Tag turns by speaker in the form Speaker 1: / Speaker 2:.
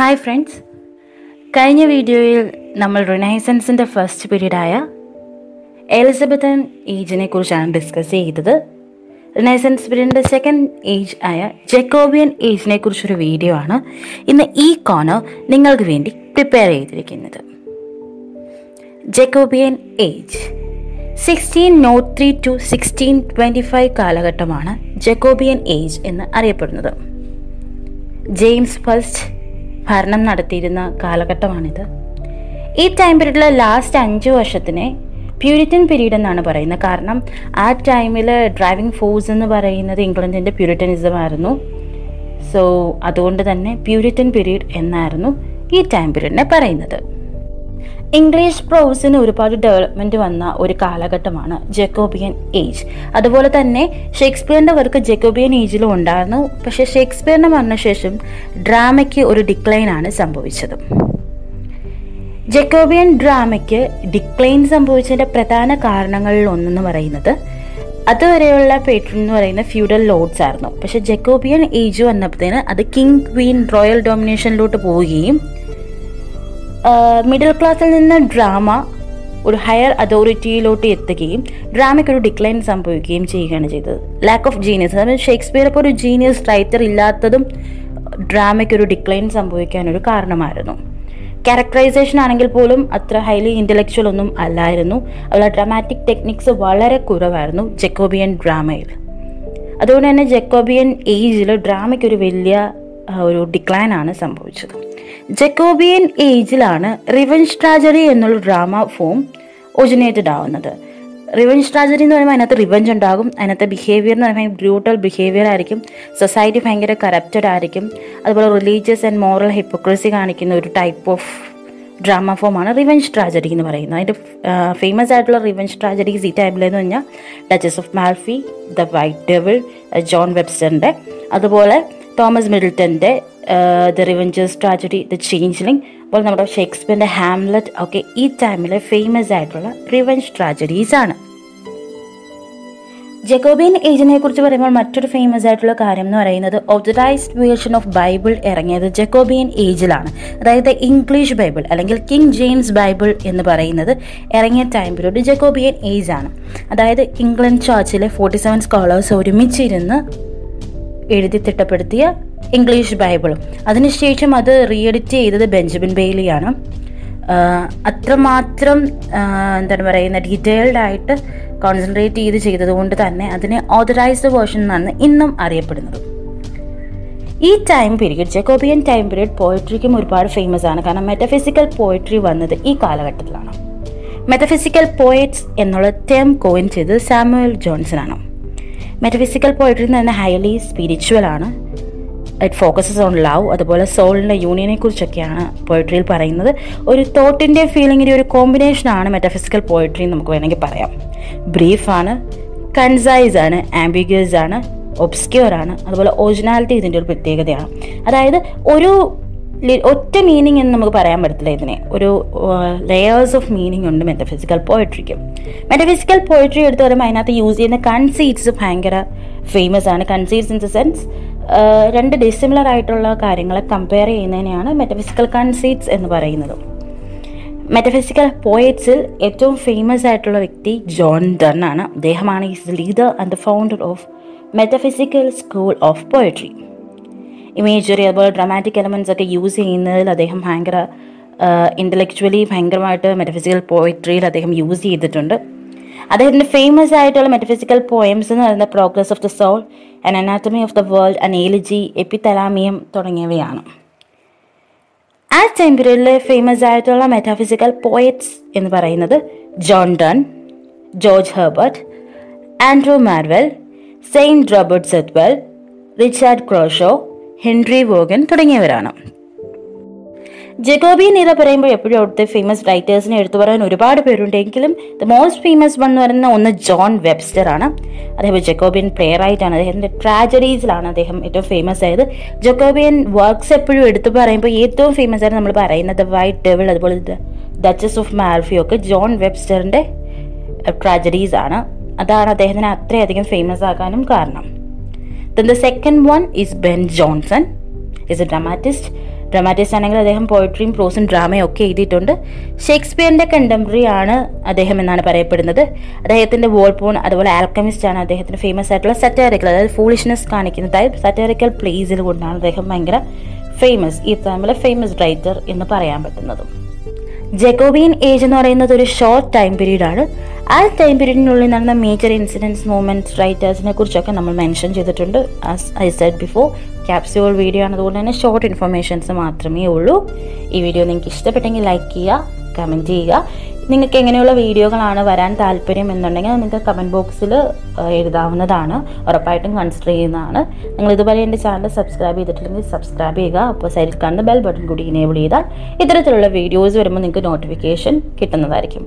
Speaker 1: Hi friends കഴിഞ്ഞ വീഡിയോയിൽ നമ്മൾ റിനൈസൻസിന്റെ ഫസ്റ്റ് പീരീഡായ എലിസബത്തൻ ഏജിനെ കുറിച്ചാണ് ഡിസ്കസ് ചെയ്തത്. റിനൈസൻസ് പീരീഡിന്റെ സെക്കൻഡ് ഏജ് ആയ ജെക്കോബിയൻ ഏജിനെ കുറിച്ചൊരു വീഡിയോ ആണ് ഇന്ന് ഈ കോണർ നിങ്ങൾക്ക് വേണ്ടി പ്രിപ്പയർ ചെയ്തിരിക്കുന്നത്. Jacobean age sixteen nought three to sixteen twenty five കാലഘട്ടമാണ് ജെക്കോബിയൻ ഏജ് എന്ന് അറിയപ്പെടുന്നത്. ജെയിംസ് ഫസ്റ്റ് ഭരണം നടത്തിയിരുന്ന കാലഘട്ടമാണിത്. ഈ ടൈം പീരീഡിലെ ലാസ്റ്റ് അഞ്ച് വർഷത്തിനെ പ്യൂരിറ്റൻ പീരീഡ് എന്നാണ് പറയുന്നത്. കാരണം ആ ടൈമിൽ ഡ്രൈവിംഗ് ഫോഴ്സ് എന്ന് പറയുന്നത് ഇംഗ്ലണ്ടിന്റെ പ്യൂരിറ്റനിസം ആയിരുന്നു. സോ അതുകൊണ്ട് തന്നെ പ്യൂരിറ്റൻ പീരീഡ് എന്നായിരുന്നു ഈ ടൈം പീരീഡിനെ പറയുന്നത്. ഇംഗ്ലീഷ് പ്രോസിന് ഒരുപാട് ഡെവലപ്മെന്റ് വന്ന ഒരു കാലഘട്ടമാണ് ജക്കോബിയൻ ഏജ് അതുപോലെ തന്നെ ഷേക്സ്പിയറിന്റെ വർക്ക് ജക്കോബിയൻ ഏജിലും ഉണ്ടായിരുന്നു. പക്ഷേ ഷേക്സ്പിയറിന്റെ മരണശേഷം ഡ്രാമയ്ക്ക് ഒരു ഡിക്ലൈൻ ആണ് സംഭവിച്ചത്. ജക്കോബിയൻ ഡ്രാമയ്ക്ക് ഡിക്ലൈൻ സംഭവിച്ചതിന്റെ പ്രധാന കാരണങ്ങളിൽ ഒന്നെന്ന് പറയുന്നത് അതുവരെയുള്ള പേട്രൺ എന്ന് പറയുന്ന ഫ്യൂഡൽ ലോഡ്സ് ആയിരുന്നു. പക്ഷെ ജക്കോബിയൻ ഏജ് വന്നപ്പോഴത്തേന് അത് കിങ് ക്വീൻ റോയൽ ഡോമിനേഷനിലോട്ട് പോവുകയും മിഡിൽ ക്ലാസ്സിൽ നിന്ന് ഡ്രാമ ഒരു ഹയർ അതോറിറ്റിയിലോട്ട് എത്തുകയും ഡ്രാമയ്ക്ക് ഒരു ഡിക്ലൈൻ സംഭവിക്കുകയും ചെയ്യുകയാണ് ചെയ്തത്. ലാക്ക് ഓഫ് ജീനിയസ് അതായത് ഷേക്സ്പിയർ ഇപ്പോൾ ഒരു ജീനിയസ് റൈറ്റർ ഇല്ലാത്തതും ഡ്രാമയ്ക്ക് ഒരു ഡിക്ലൈൻ സംഭവിക്കാനൊരു കാരണമായിരുന്നു. ക്യാരക്ടറൈസേഷൻ ആണെങ്കിൽ പോലും അത്ര ഹൈലി ഇന്റലക്ച്വൽ ഒന്നും അല്ലായിരുന്നു. അതുപോലെ ഡ്രാമാറ്റിക് ടെക്നിക്സ് വളരെ കുറവായിരുന്നു ജക്കോബിയൻ ഡ്രാമയിൽ അതുകൊണ്ട് തന്നെ ജക്കോബിയൻ ഏജിൽ ഡ്രാമയ്ക്ക് ഒരു വലിയ ഒരു ഡിക്ലൈനാണ് സംഭവിച്ചത്. ജക്കോബിയൻ ഏജിലാണ് റിവഞ്ച് ട്രാജഡി എന്നുള്ള ഡ്രാമ ഫോം ഒറിജിനേറ്റഡ് ആവുന്നത്. റിവഞ്ച് ട്രാജഡി എന്ന് പറയുമ്പോൾ അതിനകത്ത് റിവഞ്ച് ഉണ്ടാകും. അതിനകത്ത് ബിഹേവിയർ എന്ന് പറയുമ്പോൾ ബ്രൂട്ടൽ ബിഹേവിയർ ആയിരിക്കും. സൊസൈറ്റി ഭയങ്കര കറപ്റ്റഡ് ആയിരിക്കും. അതുപോലെ റിലീജിയസ് ആൻഡ് മോറൽ ഹിപ്പോക്രസി കാണിക്കുന്ന ഒരു ടൈപ്പ് ഓഫ് ഡ്രാമ ഫോമാണ് റിവഞ്ച് ട്രാജഡി എന്ന് പറയുന്നത്. അതിന്റെ ഫേമസ് ആയിട്ടുള്ള റിവഞ്ച് ട്രാജഡി ഈ ടൈമിലെന്ന് പറഞ്ഞാൽ Duchess of Malfi the white devil John വെബ്സ്റ്ററിന്റെ അതുപോലെ Thomas മിഡിൽട്ടന്റെ the revenger's tragedy the changeling അപ്പോൾ നമ്മുടെ ഷേക്സ്പിയറിന്റെ ഹാംലെറ്റ് ഒക്കെ ഈ ടൈമിലെ ഫേമസ് ആയിട്ടുള്ള റിവഞ്ച് ട്രാജഡീസ് ആണ്. ജക്കോബിയൻ ഏജിനെ കുറിച്ച് പറയുമ്പോൾ മറ്റൊരു ഫേമസ് ആയിട്ടുള്ള കാര്യം എന്ന് പറയുന്നത് ഓതറൈസ്ഡ് വേർഷൻ ഓഫ് ബൈബിൾ ഇറങ്ങിയത് ജക്കോബിയൻ ഏജിലാണ്. അതായത് ഇംഗ്ലീഷ് ബൈബിൾ അല്ലെങ്കിൽ കിങ് ജെയിംസ് ബൈബിൾ എന്ന് പറയുന്നത് ഇറങ്ങിയ ടൈം പീരീഡ് ജക്കോബിയൻ ഏജ് ആണ് അതായത് ഇംഗ്ലണ്ട് ചർച്ചിലെ ഫോർട്ടി സെവൻ സ്കോളേഴ്സ് ഒരുമിച്ചിരുന്ന് എഴുതി തിട്ടപ്പെടുത്തിയ ഇംഗ്ലീഷ് ബൈബിളും. അതിനുശേഷം അത് റീഎഡിറ്റ് ചെയ്തത് ബെഞ്ചമിൻ ബെയ്ലിയാണ്. അത്രമാത്രം എന്താണ് പറയുന്ന ഡീറ്റെയിൽഡ് ആയിട്ട് കോൺസെൻട്രേറ്റ് ചെയ്ത് ചെയ്തതുകൊണ്ട് തന്നെ അതിനെ ഓതറൈസ്ഡ് വേർഷൻ എന്നാണ് ഇന്നും അറിയപ്പെടുന്നത്. ഈ time period Jacobean time period പോയട്രിക്കും ഒരുപാട് ഫേമസ് ആണ്. കാരണം മെറ്റഫിസിക്കൽ പോയട്രി വന്നത് ഈ കാലഘട്ടത്തിലാണ്. മെറ്റഫിസിക്കൽ പോയറ്റ്സ് എന്നുള്ള ടേം കോയിൻ ചെയ്തത് സാമുവൽ ജോൺസൺ ആണ്. മെറ്റഫിസിക്കൽ പോയട്രി എന്ന് പറഞ്ഞാൽ ഹൈലി സ്പിരിച്വൽ ആണ്. ഇറ്റ് ഫോക്കസസ് ഓൺ ലവ് അതുപോലെ സോളിന്റെ യൂണിയനെ കുറിച്ചൊക്കെയാണ് പോയട്രിയിൽ പറയുന്നത്. ഒരു തോട്ടിന്റെ ഫീലിങ്ങിന്റെ ഒരു കോമ്പിനേഷനാണ് മെറ്റഫിസിക്കൽ പോയട്രി നമുക്ക് വേണമെങ്കിൽ പറയാം. ബ്രീഫാണ് കൺസൈസ് ആണ് ആംബിഗ്യസ് ആണ് ഒബ്സ്ക്യൂർ ആണ് അതുപോലെ ഒറിജിനാലിറ്റി ഇതിന്റെ ഒരു പ്രത്യേകതയാണ്. അതായത് ഒരു ഒറ്റ മീനിങ് എന്ന് നമുക്ക് പറയാൻ പറ്റത്തില്ല ഇതിനെ. ഒരു ലെയേഴ്സ് ഓഫ് മീനിങ് ഉണ്ട് മെറ്റഫിസിക്കൽ പോയട്രിക്ക് മെറ്റഫിസിക്കൽ പോയട്രി എടുത്ത് പറയുമ്പോൾ അതിനകത്ത് യൂസ് ചെയ്യുന്ന കൺസീറ്റ്സ് ഭയങ്കര ഫേമസ് ആണ്. കൺസീറ്റ്സ് ഇൻ ദ സെൻസ് രണ്ട് ഡിസിമിലർ ആയിട്ടുള്ള കാര്യങ്ങളെ കമ്പയർ ചെയ്യുന്നതിനെയാണ് മെറ്റഫിസിക്കൽ കൺസീറ്റ്സ് എന്ന് പറയുന്നത്. മെറ്റഫിസിക്കൽ പോയറ്റ്സിൽ ഏറ്റവും ഫേമസ് ആയിട്ടുള്ള വ്യക്തി ജോൺ ഡൺ ആണ്. അദ്ദേഹമാണ് his leader and the founder of metaphysical school of poetry imagery അതുപോലെ ഡ്രമാറ്റിക് എലമെന്റ്സ് ഒക്കെ യൂസ് ചെയ്യുന്നതിൽ അദ്ദേഹം ഭയങ്കര ഇന്റലക്ച്വലി ഭയങ്കരമായിട്ട് മെറ്റഫിസിക്കൽ പോയട്രിയിൽ അദ്ദേഹം യൂസ് ചെയ്തിട്ടുണ്ട്. അദ്ദേഹത്തിന്റെ ഫേമസ് ആയിട്ടുള്ള മെറ്റഫിസിക്കൽ പോയംസ് എന്ന് പറയുന്നത് progress of the soul and anatomy of the world analogy epithalamium തുടങ്ങിയവയാണ്. ആ ടൈം പീരീഡിലെ ഫേമസ് ആയിട്ടുള്ള മെറ്റാഫിസിക്കൽ പോയറ്റ്സ് എന്ന് പറയുന്നത് John Donne George Herbert Andrew Marvell Saint Robert Southwell Richard Crashaw Henry Vaughan തുടങ്ങിയവരാണ്. ജഗോബിയൻ ഇത പറയുമ്പോൾ എപ്പോഴും അവിടുത്തെ ഫേമസ് റൈറ്റേഴ്സിനെ എടുത്തു പറയാൻ ഒരുപാട് പേരുണ്ടെങ്കിലും ദ മോസ്റ്റ് ഫേമസ് വൺ എന്ന് പറയുന്ന ഒന്ന് ജോൺ വെബ്സ്റ്റർ ആണ്. അദ്ദേഹം ജക്കോബിയൻ പ്ലെയർ ആയിട്ടാണ്. അദ്ദേഹത്തിന്റെ ട്രാജഡീസിലാണ് അദ്ദേഹം ഏറ്റവും ഫേമസ് ആയത്. ജക്കോബിയൻ വർക്ക്സ് എപ്പോഴും എടുത്തു പറയുമ്പോൾ ഏറ്റവും ഫേമസ് ആയിട്ട് നമ്മൾ പറയുന്നത് വൈറ്റ് ഡെവിൾ അതുപോലെ ഡച്ചസ് ഓഫ് മാൽഫിയോ ഒക്കെ ജോൺ വെബ്സ്റ്ററിന്റെ ട്രാജഡീസ് ആണ്. അതാണ് അദ്ദേഹത്തിന് അത്രയധികം ഫേമസ് ആകാനും കാരണം. The second one is Ben Jonson is a dramatist. Dramatist ആണെങ്കിൽ അദ്ദേഹം പോയിട്രിയും പ്രോസും ഡ്രാമയും ഒക്കെ എഴുതിയിട്ടുണ്ട്. ഷേക്സ്പിയറിന്റെ കണ്ടംപററി ആണ് അദ്ദേഹം എന്നാണ് പറയപ്പെടുന്നത്. അദ്ദേഹത്തിന്റെ വോൾപോൺ അതുപോലെ ആൽക്കമിസ്റ്റ് ആണ് അദ്ദേഹത്തിന് ഫേമസ് ആയിട്ടുള്ള സറ്റാരിക്കൽ അതായത് ഫൂളിഷ്നെസ് കാണിക്കുന്ന ടൈപ്പ് സറ്റാരിക്കൽ പ്ലേസിൽ കൊണ്ടാണ് അദ്ദേഹം ഭയങ്കര ഫേമസ് ഈ തമ്മിലെ ഫേമസ് റൈറ്റർ എന്ന് പറയാൻ പറ്റുന്നതും. ജക്കോബിയൻ ഏജ് എന്ന് പറയുന്നത് ഒരു ഷോർട്ട് ടൈം പീരീഡ് ആണ്. ആ ടൈം പീരീഡിനുള്ളിൽ നടന്ന മേജർ ഇൻസിഡൻസ് മൂവ്മെന്റ്സ് റൈറ്റേഴ്സിനെ കുറിച്ചൊക്കെ നമ്മൾ മെൻഷൻ ചെയ്തിട്ടുണ്ട്. As I said before capsule video ആണ്. അതുകൊണ്ട് തന്നെ ഷോർട്ട് ഇൻഫർമേഷൻസ് മാത്രമേ ഉള്ളൂ. ഈ വീഡിയോ നിങ്ങൾക്ക് ഇഷ്ടപ്പെട്ടെങ്കിൽ ലൈക്ക് ചെയ്യുക കമന്റ് ചെയ്യുക. നിങ്ങൾക്ക് എങ്ങനെയുള്ള വീഡിയോകളാണ് വരാൻ താല്പര്യം എന്നുണ്ടെങ്കിൽ നിങ്ങൾക്ക് കമന്റ് ബോക്സിൽ എഴുതാവുന്നതാണ്. ഉറപ്പായിട്ടും കൺസിഡർ ചെയ്യുന്നതാണ്. നിങ്ങൾ ഇതുപോലെ എന്റെ ചാനൽ സബ്സ്ക്രൈബ് ചെയ്തിട്ടില്ലെങ്കിൽ സബ്സ്ക്രൈബ് ചെയ്യുക. അപ്പോൾ സൈഡിൽ കാണുന്ന ബെൽ ബട്ടൺ കൂടി ഇനേബിൾ ചെയ്താൽ ഇത്തരത്തിലുള്ള വീഡിയോസ് വരുമ്പോൾ നിങ്ങൾക്ക് നോട്ടിഫിക്കേഷൻ കിട്ടുന്നതായിരിക്കും.